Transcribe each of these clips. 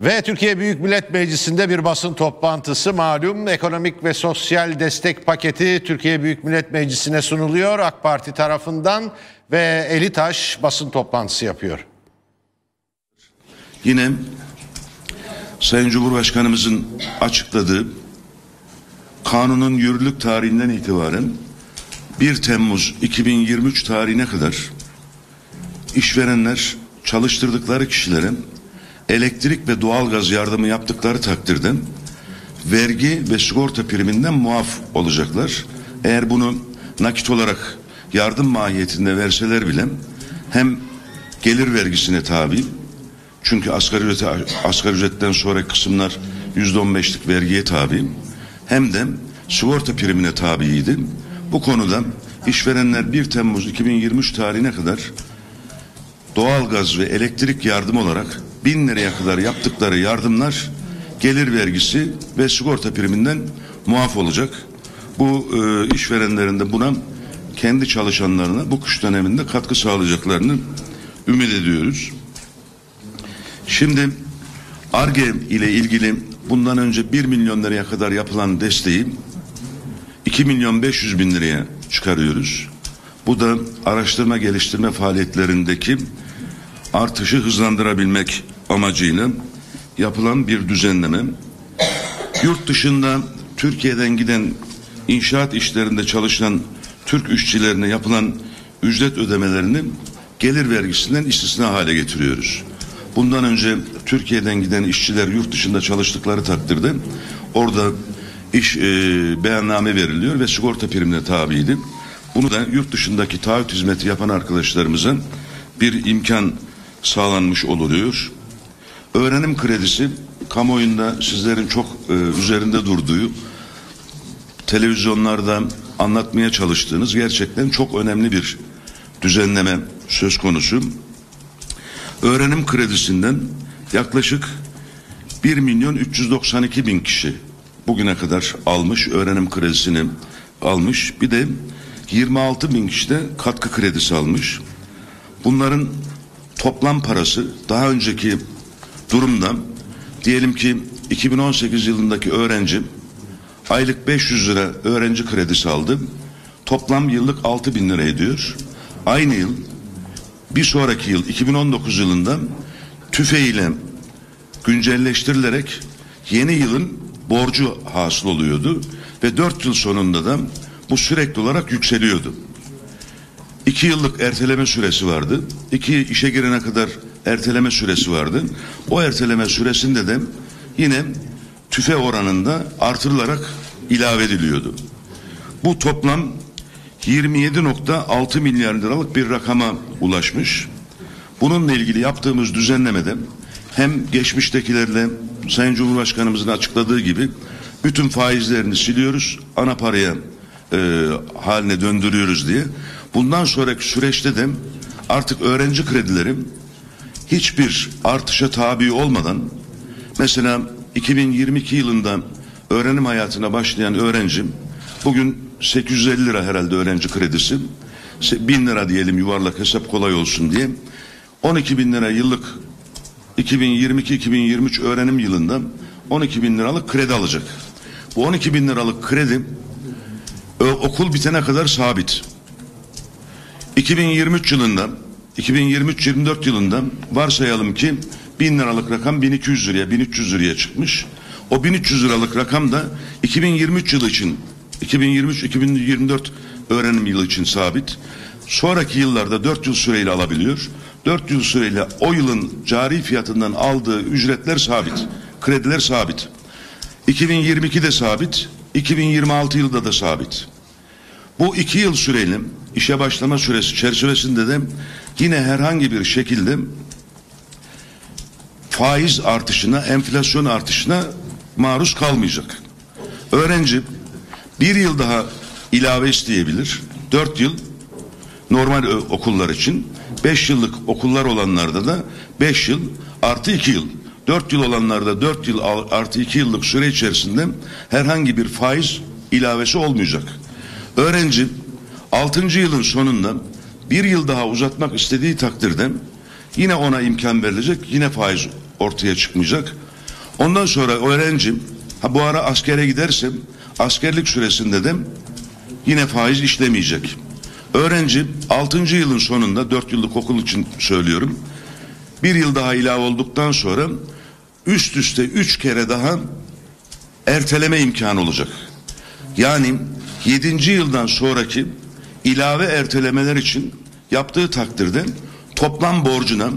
Ve Türkiye Büyük Millet Meclisi'nde bir basın toplantısı malum ekonomik ve sosyal destek paketi Türkiye Büyük Millet Meclisi'ne sunuluyor AK Parti tarafından ve Elitaş basın toplantısı yapıyor. Yine Sayın Cumhurbaşkanımızın açıkladığı kanunun yürürlük tarihinden itibaren 1 Temmuz 2023 tarihine kadar işverenler çalıştırdıkları kişilere elektrik ve doğalgaz yardımı yaptıkları takdirde vergi ve sigorta priminden muaf olacaklar. Eğer bunu nakit olarak yardım mahiyetinde verseler bile hem gelir vergisine tabi çünkü asgari, ücreti, asgari ücretten sonra kısımlar yüzde on beşlik vergiye tabi hem de sigorta primine tabiydi. Bu konuda işverenler 1 Temmuz 2023 tarihine kadar doğalgaz ve elektrik yardım olarak bin liraya kadar yaptıkları yardımlar gelir vergisi ve sigorta priminden muaf olacak. Bu e, işverenlerin de buna kendi çalışanlarına bu kış döneminde katkı sağlayacaklarını ümit ediyoruz. Şimdi ARGE ile ilgili bundan önce 1 milyon liraya kadar yapılan desteği 2 milyon 500 bin liraya çıkarıyoruz. Bu da araştırma geliştirme faaliyetlerindeki artışı hızlandırabilmek amacıyla yapılan bir düzenleme. Yurt dışında Türkiye'den giden inşaat işlerinde çalışan Türk işçilerine yapılan ücret ödemelerini gelir vergisinden istisna hale getiriyoruz. Bundan önce Türkiye'den giden işçiler yurt dışında çalıştıkları takdirde orada iş e, beyanname veriliyor ve sigorta primine tabiydi. Bunu da yurt dışındaki taahhüt hizmeti yapan arkadaşlarımıza bir imkan sağlanmış oluyor. Öğrenim kredisi kamuoyunda sizlerin çok e, üzerinde durduğu televizyonlarda anlatmaya çalıştığınız gerçekten çok önemli bir düzenleme söz konusu. Öğrenim kredisinden yaklaşık 1 milyon 392 bin kişi bugüne kadar almış öğrenim kredisini almış. Bir de 26 bin kişi de katkı kredisi almış. Bunların toplam parası daha önceki durumda diyelim ki 2018 yılındaki öğrenci aylık 500 lira öğrenci kredisi aldı. Toplam yıllık 6 bin lira ediyor. Aynı yıl bir sonraki yıl 2019 yılında tüfeğiyle güncelleştirilerek yeni yılın borcu hasıl oluyordu ve 4 yıl sonunda da bu sürekli olarak yükseliyordu. İki yıllık erteleme süresi vardı. İki işe girene kadar erteleme süresi vardı. O erteleme süresinde de yine tüfe oranında artırılarak ilave ediliyordu. Bu toplam 27.6 milyar liralık bir rakama ulaşmış. Bununla ilgili yaptığımız düzenlemede hem geçmiştekilerle Sayın Cumhurbaşkanımızın açıkladığı gibi bütün faizlerini siliyoruz, ana paraya e, haline döndürüyoruz diye. Bundan sonraki süreçte de artık öğrenci kredilerim hiçbir artışa tabi olmadan mesela 2022 yılında öğrenim hayatına başlayan öğrencim bugün 850 lira herhalde öğrenci kredisi 1000 lira diyelim yuvarlak hesap kolay olsun diye 12 bin lira yıllık 2022-2023 öğrenim yılında 12 bin liralık kredi alacak. Bu 12 bin liralık kredi okul bitene kadar sabit. 2023 yılında 2023-24 yılında varsayalım ki 1000 liralık rakam 1200 liraya 1300 liraya çıkmış. O 1300 liralık rakam da 2023 yılı için 2023-2024 öğrenim yılı için sabit. Sonraki yıllarda 4 yıl süreyle alabiliyor. 4 yıl süreyle o yılın cari fiyatından aldığı ücretler sabit. Krediler sabit. 2022'de sabit. 2026 yılda da sabit. Bu iki yıl süreyle işe başlama süresi çerçevesinde de yine herhangi bir şekilde faiz artışına, enflasyon artışına maruz kalmayacak. Öğrenci bir yıl daha ilave isteyebilir. Dört yıl normal okullar için. Beş yıllık okullar olanlarda da beş yıl artı iki yıl. Dört yıl olanlarda dört yıl artı iki yıllık süre içerisinde herhangi bir faiz ilavesi olmayacak. Öğrenci 6. yılın sonunda bir yıl daha uzatmak istediği takdirde yine ona imkan verilecek, yine faiz ortaya çıkmayacak. Ondan sonra öğrencim ha bu ara askere gidersem askerlik süresinde de yine faiz işlemeyecek. Öğrenci 6. yılın sonunda 4 yıllık okul için söylüyorum. Bir yıl daha ilave olduktan sonra üst üste 3 kere daha erteleme imkanı olacak. Yani 7. yıldan sonraki ilave ertelemeler için yaptığı takdirde toplam borcuna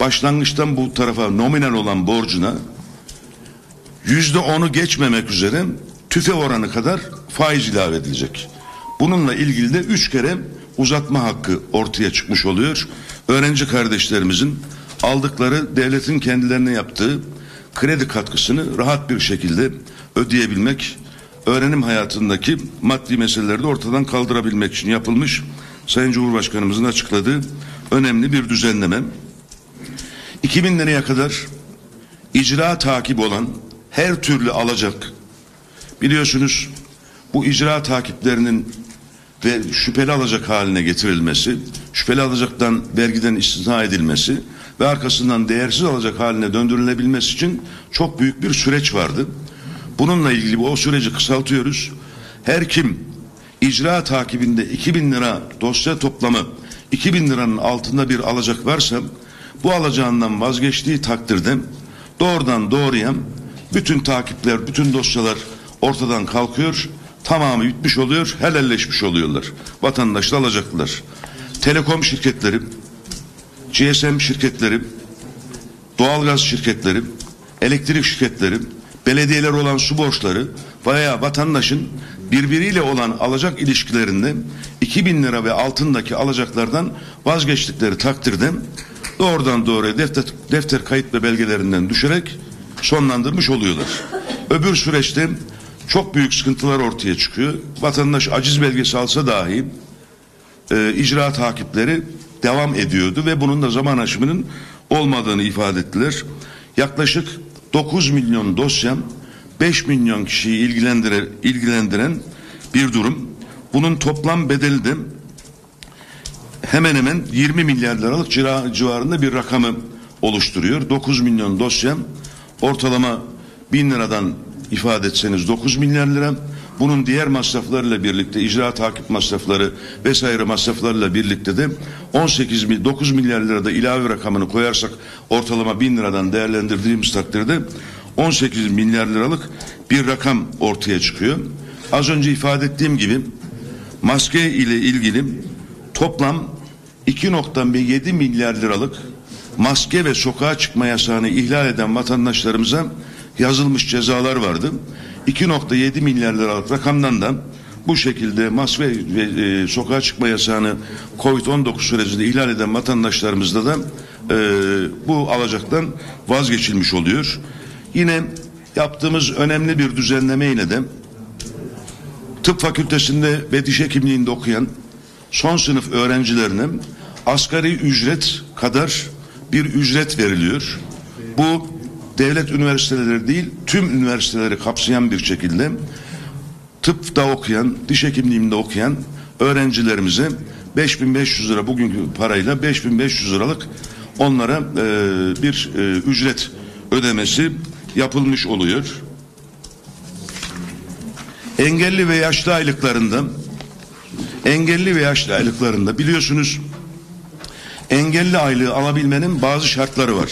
başlangıçtan bu tarafa nominal olan borcuna yüzde onu geçmemek üzere tüfe oranı kadar faiz ilave edilecek. Bununla ilgili de üç kere uzatma hakkı ortaya çıkmış oluyor. Öğrenci kardeşlerimizin aldıkları devletin kendilerine yaptığı kredi katkısını rahat bir şekilde ödeyebilmek, öğrenim hayatındaki maddi meseleleri de ortadan kaldırabilmek için yapılmış Sayın Cumhurbaşkanımızın açıkladığı önemli bir düzenleme. 2000 liraya kadar icra takip olan her türlü alacak biliyorsunuz bu icra takiplerinin ve şüpheli alacak haline getirilmesi, şüpheli alacaktan vergiden istisna edilmesi ve arkasından değersiz alacak haline döndürülebilmesi için çok büyük bir süreç vardı. Bununla ilgili o süreci kısaltıyoruz. Her kim icra takibinde 2000 lira dosya toplamı 2000 liranın altında bir alacak varsa bu alacağından vazgeçtiği takdirde doğrudan doğruya bütün takipler, bütün dosyalar ortadan kalkıyor. Tamamı bitmiş oluyor, helalleşmiş oluyorlar. Vatandaşla alacaklar. Telekom şirketleri, GSM şirketleri, doğalgaz şirketleri, elektrik şirketleri, belediyeler olan su borçları veya vatandaşın birbiriyle olan alacak ilişkilerinde 2000 lira ve altındaki alacaklardan vazgeçtikleri takdirde doğrudan doğruya defter, defter kayıt ve belgelerinden düşerek sonlandırmış oluyorlar. Öbür süreçte çok büyük sıkıntılar ortaya çıkıyor. Vatandaş aciz belgesi alsa dahi e, icra takipleri devam ediyordu ve bunun da zaman aşımının olmadığını ifade ettiler. Yaklaşık 9 milyon dosya 5 milyon kişiyi ilgilendiren, ilgilendiren bir durum. Bunun toplam bedeli de hemen hemen 20 milyar liralık civarında bir rakamı oluşturuyor. 9 milyon dosya ortalama 1000 liradan ifade etseniz 9 milyar lira. Bunun diğer masraflarıyla birlikte icra takip masrafları vesaire masraflarıyla birlikte de 18 mi 9 milyar lirada ilave rakamını koyarsak ortalama 1000 liradan değerlendirdiğimiz takdirde 18 milyar liralık bir rakam ortaya çıkıyor. Az önce ifade ettiğim gibi maske ile ilgili toplam 2.7 milyar liralık maske ve sokağa çıkma yasağını ihlal eden vatandaşlarımıza yazılmış cezalar vardı. 2.7 milyar liralık rakamdan da bu şekilde maske ve e, sokağa çıkma yasağını Covid-19 sürecinde ihlal eden vatandaşlarımızda da e, bu alacaktan vazgeçilmiş oluyor. Yine yaptığımız önemli bir düzenleme ile de tıp fakültesinde ve diş hekimliğinde okuyan son sınıf öğrencilerine asgari ücret kadar bir ücret veriliyor. Bu devlet üniversiteleri değil tüm üniversiteleri kapsayan bir şekilde tıpta okuyan, diş hekimliğinde okuyan öğrencilerimize 5500 lira bugünkü parayla 5500 liralık onlara e, bir e, ücret ödemesi yapılmış oluyor. Engelli ve yaşlı aylıklarında engelli ve yaşlı aylıklarında biliyorsunuz engelli aylığı alabilmenin bazı şartları var.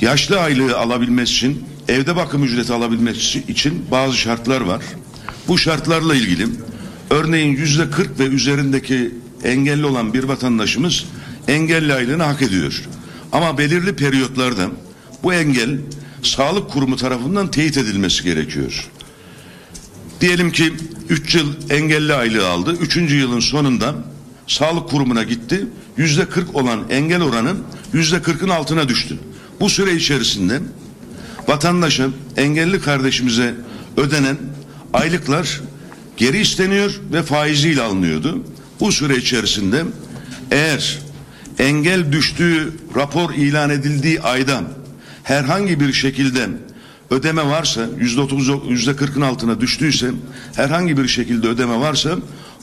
Yaşlı aylığı alabilmesi için evde bakım ücreti alabilmesi için bazı şartlar var. Bu şartlarla ilgili örneğin yüzde 40 ve üzerindeki engelli olan bir vatandaşımız engelli aylığını hak ediyor. Ama belirli periyotlarda bu engel sağlık kurumu tarafından teyit edilmesi gerekiyor. Diyelim ki 3 yıl engelli aylığı aldı. 3. yılın sonunda sağlık kurumuna gitti. Yüzde 40 olan engel oranı yüzde 40'ın altına düştü. Bu süre içerisinde vatandaşa engelli kardeşimize ödenen aylıklar geri isteniyor ve faiziyle alınıyordu. Bu süre içerisinde eğer engel düştüğü rapor ilan edildiği aydan herhangi bir şekilde ödeme varsa yüzde otuz yüzde kırkın altına düştüyse herhangi bir şekilde ödeme varsa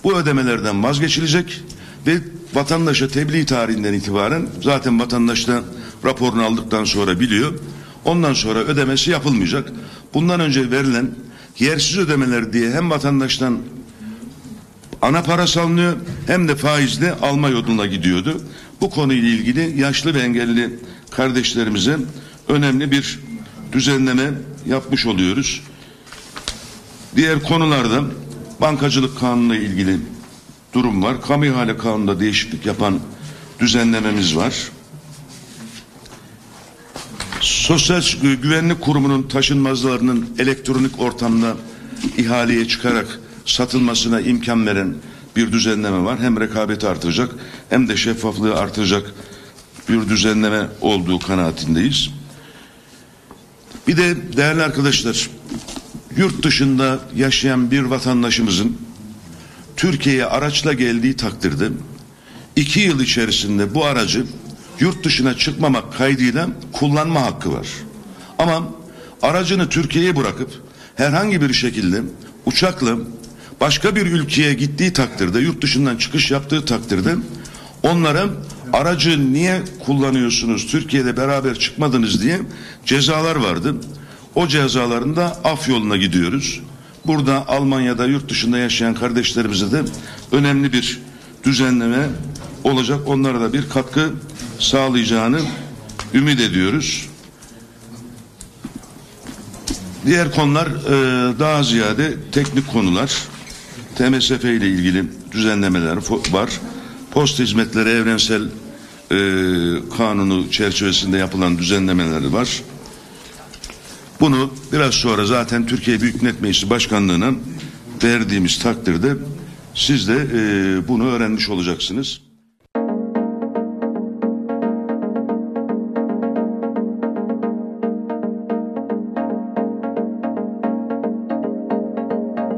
bu ödemelerden vazgeçilecek ve vatandaşa tebliğ tarihinden itibaren zaten vatandaş da raporunu aldıktan sonra biliyor Ondan sonra ödemesi yapılmayacak. Bundan önce verilen yersiz ödemeler diye hem vatandaştan ana parası alınıyor hem de faizle alma yoluna gidiyordu. Bu konuyla ilgili yaşlı ve engelli kardeşlerimize önemli bir düzenleme yapmış oluyoruz. Diğer konularda bankacılık kanunu ile ilgili durum var. Kamu ihale kanununda değişiklik yapan düzenlememiz var. Sosyal Güvenlik Kurumu'nun taşınmazlarının elektronik ortamda ihaleye çıkarak satılmasına imkan veren bir düzenleme var. Hem rekabeti artıracak hem de şeffaflığı artıracak bir düzenleme olduğu kanaatindeyiz. Bir de değerli arkadaşlar, yurt dışında yaşayan bir vatandaşımızın Türkiye'ye araçla geldiği takdirde iki yıl içerisinde bu aracı yurt dışına çıkmamak kaydıyla kullanma hakkı var. Ama aracını Türkiye'ye bırakıp herhangi bir şekilde uçakla başka bir ülkeye gittiği takdirde yurt dışından çıkış yaptığı takdirde onlara aracı niye kullanıyorsunuz Türkiye'de beraber çıkmadınız diye cezalar vardı. O cezaların da af yoluna gidiyoruz. Burada Almanya'da yurt dışında yaşayan kardeşlerimize de önemli bir düzenleme olacak. Onlara da bir katkı sağlayacağını ümit ediyoruz. Diğer konular e, daha ziyade teknik konular. TMSF ile ilgili düzenlemeler var. Post hizmetleri evrensel e, kanunu çerçevesinde yapılan düzenlemeleri var. Bunu biraz sonra zaten Türkiye Büyük Millet Meclisi Başkanlığı'na verdiğimiz takdirde siz de e, bunu öğrenmiş olacaksınız.